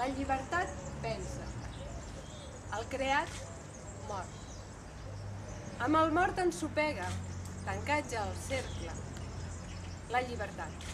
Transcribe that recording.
La llibertat pensa. El creat mor. Amb el mort ensopega, tancatge al cercle. La llibertat.